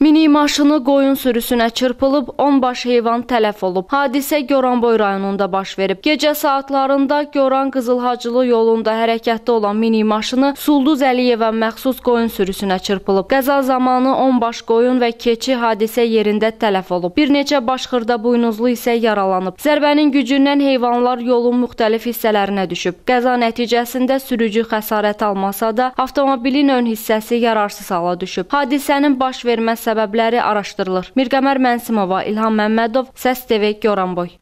Mini maşını qoyun sürüsünə çırpılıb 10 baş heyvan tələf olub. Hadisə Goranboy rayonunda baş verib. Gecə saatlarında Goran Qızılhacılı yolunda hərəkətdə olan mini maşını Sulduz Əliyevə məxsus qoyun sürüsünə çırpılıb. Qəza zamanı 10 baş qoyun və keçi hadisə yerində tələf olub. Bir neçə başxırda buynuzlu isə yaralanıb. Zərbənin gücündən heyvanlar yolun müxtəlif hissələrinə düşüb. Qəza nəticəsində sürücü xəsarət almasa da, avtomobilin ön hissəsi yararsız hala düşüb. Hadisənin baş vermə səbəbləri araşdırılır. Mirqəmər Mənsimova, İlham Məmmədov, Səs TV, Goranboy.